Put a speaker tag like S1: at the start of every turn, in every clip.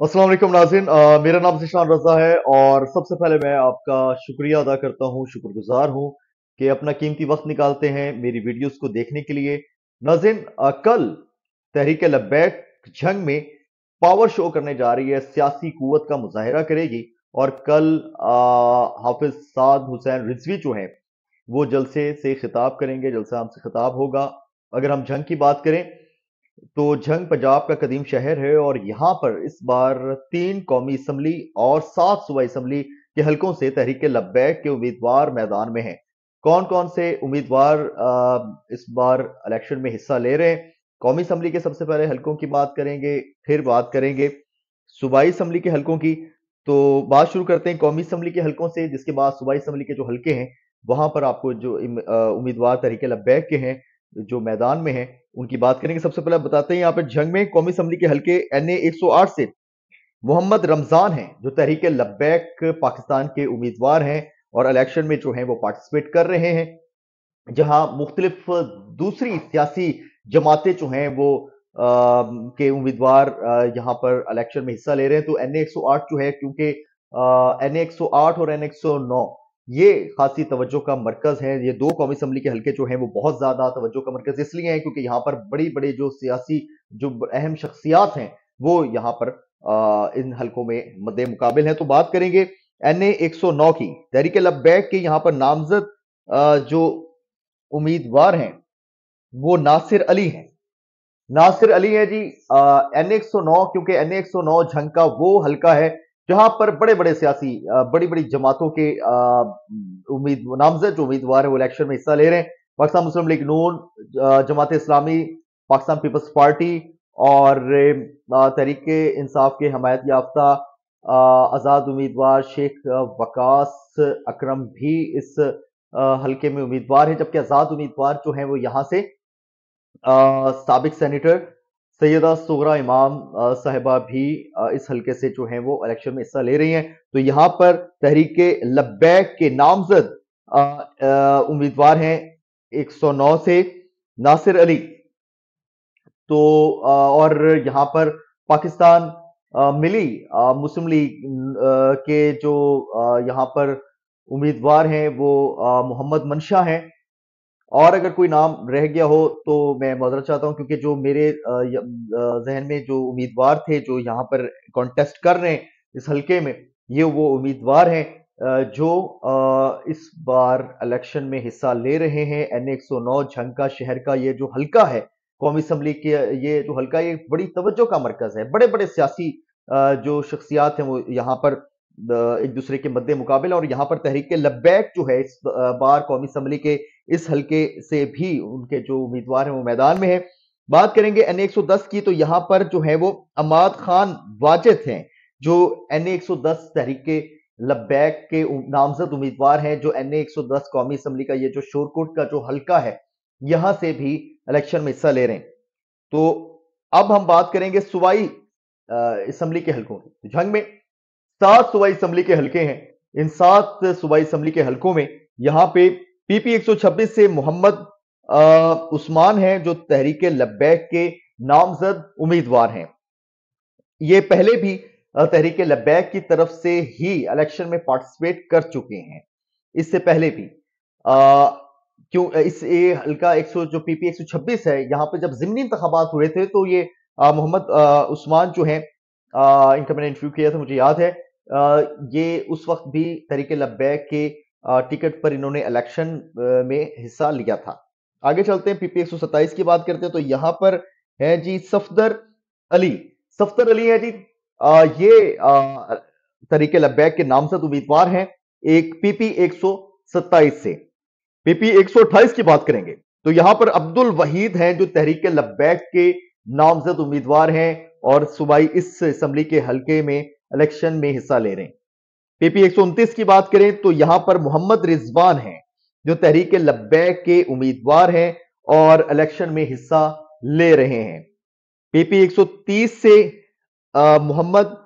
S1: अस्सलाम वालेकुम नाज़रीन मेरा नाम ज़ीशान रज़ा है और सबसे पहले मैं आपका शुक्रिया अदा करता हूँ, शुक्रगुज़ार हूँ कि अपना कीमती वक़्त निकालते हैं मेरी वीडियोज़ को देखने के लिए। नाजिन कल तहरीक लब्बैक जंग में पावर शो करने जा रही है, सियासी क़ुव्वत का मुजाहरा करेगी और कल हाफ़िज़ साद हुसैन रिज़वी जो हैं, वो जलसे से खिताब करेंगे, जलसा हमसे खिताब होगा। अगर हम जंग की बात करें तो जंग पंजाब का कदीम शहर है और यहाँ पर इस बार तीन कौमी असम्बली और सात सूबाई असम्बली के हलकों से तहरीक लब्बैक के उम्मीदवार मैदान में हैं। कौन कौन से उम्मीदवार इस बार इलेक्शन में हिस्सा ले रहे हैं? कौमी असम्बली के सबसे पहले हलकों की बात करेंगे, फिर बात करेंगे सूबाई असम्बली के हलकों की। तो बात शुरू करते हैं कौमी असम्बली के हलकों से, जिसके बाद सूबाई असम्बली के जो हलके हैं, वहाँ पर आपको जो उम्मीदवार तहरीक लब्बैक के हैं, जो मैदान में हैं। उनकी बात करेंगे। सबसे पहले बताते हैं यहाँ पे जंग में कौमी असम्बली के हल्के एन ए एक सौ आठ से मोहम्मद रमज़ान हैं जो तहरीक लब्बैक पाकिस्तान के उम्मीदवार हैं और इलेक्शन में जो है वो पार्टिसिपेट कर रहे हैं जहाँ मुख्तलिफ़ दूसरी सियासी जमातें जो हैं वो आ, के उम्मीदवार यहाँ पर इलेक्शन में हिस्सा ले रहे हैं। तो एन ए एक सौ आठ जो है क्योंकि एन ए एक सौ आठ और एन एक सौ नौ ये खासी तवज्जो का मरकज है ये दो कौमी असम्बली के हल्के जो हैं वो बहुत ज़्यादा तवज्जो का मरकज इसलिए है क्योंकि यहाँ पर बड़ी बड़ी जो सियासी जो अहम शख्सियात हैं वो यहाँ पर आ, इन हल्कों में मद्दे मुकाबिल हैं। तो बात करेंगे एन ए एक सौ नौ की तहरीक लब्बैक के यहाँ पर नामजद जो उम्मीदवार हैं वो नासिर अली हैं। नासिर अली है जी एन ए एक सौ नौ क्योंकि एन ए एक सौ नौ झंग का वो हल्का है जहाँ पर बड़े बड़े सियासी बड़ी बड़ी जमातों के उम्मीद, नामजद जो उम्मीदवार है वो इलेक्शन में हिस्सा ले रहे हैं। पाकिस्तान मुस्लिम लीग नून जमात इस्लामी, पाकिस्तान पीपल्स पार्टी और तहरीक इंसाफ के हमायत याफ्ता आज़ाद उम्मीदवार शेख वकास अकरम भी इस हल्के में उम्मीदवार है, जबकि आज़ाद उम्मीदवार जो है वो यहाँ से सबक सेनेटर सैयदा सुगरा इमाम साहिबा भी इस हल्के से जो है वो इलेक्शन में हिस्सा ले रही हैं। तो यहाँ पर तहरीक लब्बैक के नामजद उम्मीदवार हैं 109 से नासिर अली। तो और यहाँ पर पाकिस्तान मिली मुस्लिम लीग के जो यहाँ पर उम्मीदवार हैं वो मोहम्मद मनशा हैं। और अगर कोई नाम रह गया हो तो मैं मदर चाहता हूँ, क्योंकि जो मेरे जहन में जो उम्मीदवार थे, जो यहाँ पर कॉन्टेस्ट कर रहे हैं इस हल्के में, ये वो उम्मीदवार हैं जो इस बार इलेक्शन में हिस्सा ले रहे हैं। एन एक सौ नौ झंका शहर का ये जो हल्का है, कौमी असम्बली के, ये जो हल्का ये बड़ी तवज्जो का मरकज है। बड़े बड़े सियासी जो शख्सियात हैं वो यहाँ पर एक दूसरे के मद्दे मुकाबले और यहाँ पर तहरीक लब्बैक जो है इस बार कौमी असम्बली के इस हल्के से भी उनके जो उम्मीदवार हैं वो मैदान में है। बात करेंगे एन एक सौ दस की तो यहाँ पर जो है वो अमाद खान वाजिद हैं, जो एन एक सौ दस तहरीक लब्बैक के नामजद उम्मीदवार हैं, जो एन एक सौ दस कौमी असम्बली का ये जो शोरकोट का जो हल्का है, यहाँ से भी इलेक्शन में हिस्सा ले रहे हैं। तो अब हम बात करेंगे सुबाई असम्बली के हल्कों की। जंग में सात सूबाई असम्बली के हलके हैं। इन सात सूबाई असम्बली के हलकों में यहाँ पे पीपी 126 से मोहम्मद उस्मान हैं, जो तहरीक लब्बैक के नामजद उम्मीदवार हैं। ये पहले भी तहरीक लब्बैक की तरफ़ से ही इलेक्शन में पार्टिसिपेट कर चुके हैं। इससे पहले भी क्यों, इस, ये हल्का 100 जो पीपी 126 है, यहाँ पे जब जिमनी इंतबात हुए थे तो ये मोहम्मद उस्मान जो है इनका मैंने इंटरव्यू किया था, मुझे याद है ये उस वक्त भी तरीके लब्बैक के टिकट पर इन्होंने इलेक्शन में हिस्सा लिया था। आगे चलते हैं पीपी एक सौ सत्ताइस की बात करते हैं तो यहाँ पर है जी सफदर अली। सफदर अली है जी। आ, ये आ, तरीके लब्बैक के नामजद उम्मीदवार हैं एक पीपी एक सौ सत्ताईस से। पीपी 128 की बात करेंगे तो यहाँ पर अब्दुल वहीद हैं जो तहरीक लब्बैक के नामजद उम्मीदवार हैं और सुबाई इस असम्बली के हलके में इलेक्शन में हिस्सा ले रहे हैं। पीपी एक की बात करें तो यहाँ पर मोहम्मद रिजवान हैं, जो तहरीक लब्बैक के उम्मीदवार हैं और इलेक्शन में हिस्सा ले रहे हैं। पीपी 130 से मोहम्मद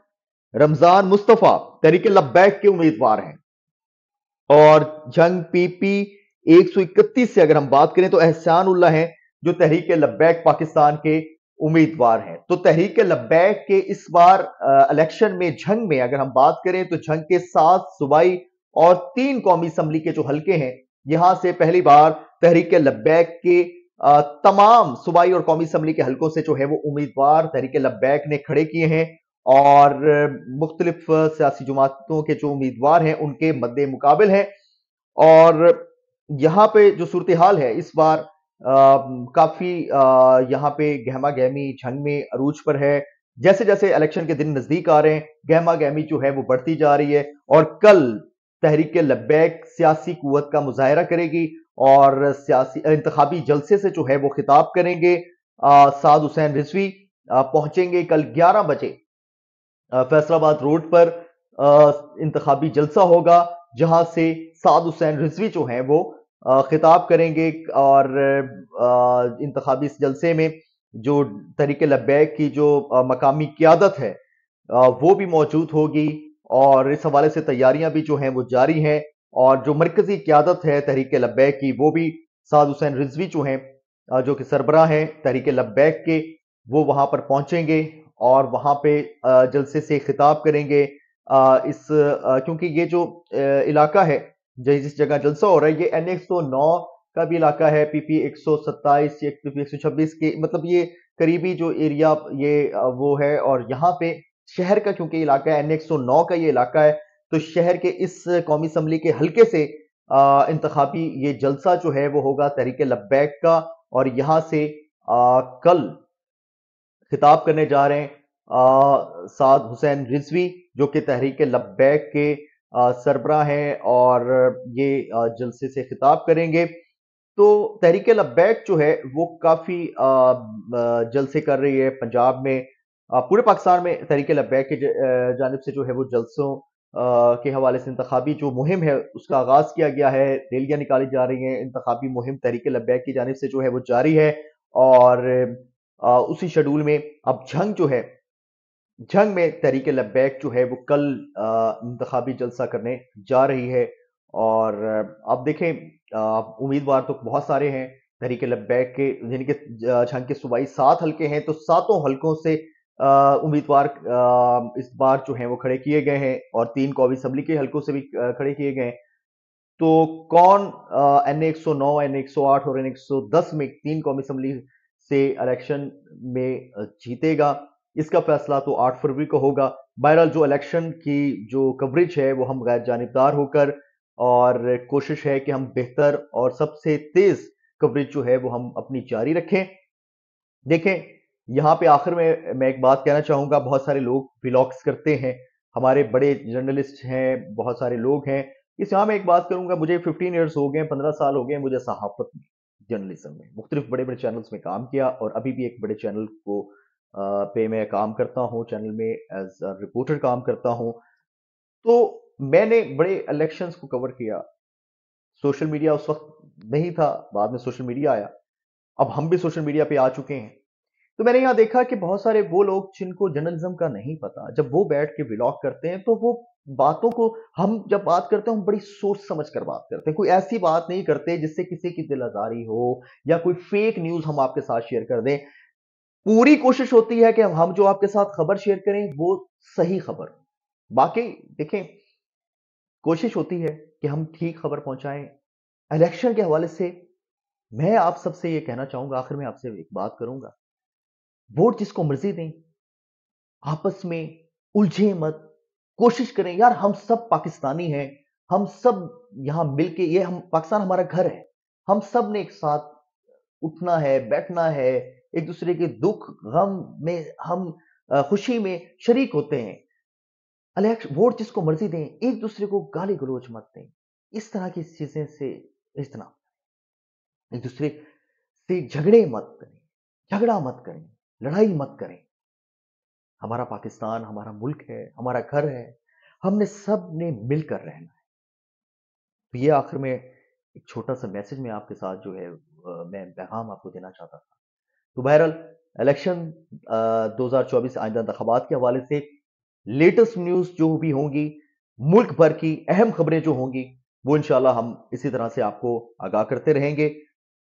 S1: रमज़ान मुस्तफ़ा तहरीक लब्बैक के उम्मीदवार हैं। और जंग पीपी 131 से अगर हम बात करें तो एहसान उल्ला हैं, जो तहरीक लब्बैक पाकिस्तान के उम्मीदवार हैं। तो तहरीक लब्बैक के इस बार इलेक्शन में झंग में अगर हम बात करें तो झंग के सात सूबाई और तीन कौमी असम्बली के जो हल्के हैं, यहाँ से पहली बार तहरीक लब्बैक के तमाम सूबाई और कौमी असम्बली के हल्कों से जो है वो उम्मीदवार तहरीक लब्बैक ने खड़े किए हैं और मुख्तलिफ़ सियासी जमातों के जो उम्मीदवार हैं, उनके मद्दे मुकाबल हैं। और यहाँ पे जो सूरत हाल है, इस बार काफ़ी यहाँ पे गहमा गहमी जंग में अरूज पर है। जैसे जैसे इलेक्शन के दिन नज़दीक आ रहे हैं गहमा गहमी जो है वो बढ़ती जा रही है और कल तहरीक लब्बैक सियासी कुत का मुजाहरा करेगी और सियासी इंतबी जलसे से जो है वो खिताब करेंगे। साद हुसैन रिजवी पहुँचेंगे कल 11 बजे फैसलाबाद रोड पर। इंतबी जलसा होगा जहाँ से साद हुसैन रिजवी जो है वो खिताब करेंगे और इंतबी जलसे में जो तरीके लब्बैक की जो मकामी क्यादत है वो भी मौजूद होगी और इस हवाले से तैयारियाँ भी जो हैं वो जारी हैं और जो मरकजी क्यादत है तहरीक लब्बैक की, वो भी साद हुसैन रिजवी जो हैं जो कि सरबरा हैं तहरीक लब्बैक के, वो वहाँ पर पहुँचेंगे और वहाँ पे जलसे से खिताब करेंगे। इस क्योंकि ये जो इलाका है जिस जगह जलसा हो रहा है ये एन एक सौ नौ का भी इलाका है पीपी एक सौ सत्ताईस के मतलब ये करीबी जो एरिया ये वो है और यहाँ पे शहर का क्योंकि इलाका है एन एक सौ नौ का ये इलाका है तो शहर के इस कौमी असम्बली के हल्के से इंतबी ये जलसा जो है वो होगा तहरीक लब्बैक का और यहाँ से आ, कल खिताब करने जा रहे हैं साद हुसैन रिजवी जो कि तहरीक लब्बैक के सरबरा हैं और ये जलसे से खिताब करेंगे। तो तहरीक लब्बैक जो है, वो काफ़ी जलसे कर रही है पंजाब में। पूरे पाकिस्तान में तहरीक लब्बैक की जानब से जो है वो जलसों के हवाले से इंतबी जो मुहिम है, उसका आगाज़ किया गया है। रैलियाँ निकाली जा रही हैं इंतबी मुहिम तहरीक लब्बैक की जानब से जो है वो जारी है। और उसी शेड्यूल में अब जंग जो है जंग में तहरीक लब्बैक जो है वो कल इंतबी जलसा करने जा रही है। और आप देखें उम्मीदवार तो बहुत सारे हैं तहरीक लब्बैक के जिनके जंग के सूबाई सात हल्के हैं तो सातों हल्कों से उम्मीदवार इस बार जो हैं वो खड़े किए गए हैं, और तीन कौमी असम्बली के हल्कों से भी खड़े किए गए हैं। तो कौन एन एक सौ नौ, एन एक सौ आठ और एन एक सौ दस में तीन कौमी असम्बली से इलेक्शन में जीतेगा? इसका फैसला तो आठ फरवरी को होगा। बहरहाल जो इलेक्शन की जो कवरेज है, वो हम गैर जानबदार होकर और कोशिश है कि हम बेहतर और सबसे तेज कवरेज जो है, वो हम अपनी जारी रखें। देखें, यहाँ पे आखिर में मैं एक बात कहना चाहूँगा, बहुत सारे लोग ब्लॉग्स करते हैं। हमारे बड़े जर्नलिस्ट हैं, बहुत सारे लोग हैं। इस यहाँ मैं एक बात करूँगा, मुझे 15 इयर्स हो गए 15 साल हो गए मुझे सहाफत में जर्नलिज्म में। मुख्तलिफ़ बड़े बड़े चैनल्स में काम किया और अभी भी एक बड़े चैनल को पे मैं काम करता हूँ, चैनल में एज अ रिपोर्टर काम करता हूँ। तो मैंने बड़े इलेक्शंस को कवर किया। सोशल मीडिया उस वक्त नहीं था, बाद में सोशल मीडिया आया। अब हम भी सोशल मीडिया पे आ चुके हैं। तो मैंने यहाँ देखा कि बहुत सारे वो लोग जिनको जर्नलिज्म का नहीं पता, जब वो बैठ के ब्लॉग करते हैं तो वो बातों को हम जब बात करते हैं, हम बड़ी सोच समझ कर बात करते हैं। कोई ऐसी बात नहीं करते जिससे किसी की दिल आजारी हो या कोई फेक न्यूज़ हम आपके साथ शेयर कर दें। पूरी कोशिश होती है कि हम जो आपके साथ खबर शेयर करें, वो सही खबर। बाकी देखें, कोशिश होती है कि हम ठीक खबर पहुंचाएँ। इलेक्शन के हवाले से मैं आप सबसे ये कहना चाहूँगा, आखिर में आपसे एक बात करूँगा। वोट जिसको मर्ज़ी दें, आपस में उलझे मत। कोशिश करें, यार हम सब पाकिस्तानी हैं, हम सब यहाँ मिलके, ये हम, पाकिस्तान हमारा घर है। हम सबने एक साथ उठना है, बैठना है एक दूसरे के दुख, गम में हम खुशी में शरीक होते हैं। अलेक्स वोट जिसको मर्ज़ी दें, एक दूसरे को गाली गलोच मत दें। इस तरह की चीज़ें से इतना एक दूसरे से झगड़े मत करें। झगड़ा मत करें। लड़ाई मत करें। हमारा पाकिस्तान, हमारा मुल्क है, हमारा घर है, हमने सबने मिलकर रहना है। तो ये आखिर में एक छोटा सा मैसेज में आपके साथ जो है मैं पैगाम आपको देना चाहता था। तो बहरहाल इलेक्शन 2024 आइंदा इंतबात के हवाले से लेटेस्ट न्यूज़ जो भी होंगी, मुल्क भर की अहम खबरें जो होंगी, वो इंशाल्लाह हम इसी तरह से आपको आगाह करते रहेंगे।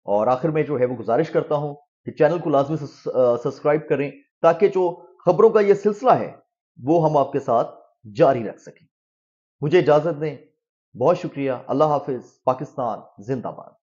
S1: और आखिर में जो है वो गुजारिश करता हूँ कि चैनल को लाजमी सब्सक्राइब करें, ताकि जो खबरों का यह सिलसिला है, वो हम आपके साथ जारी रख सकें। मुझे इजाज़त दें। बहुत शुक्रिया। अल्लाह हाफिज। पाकिस्तान, जिंदाबाद।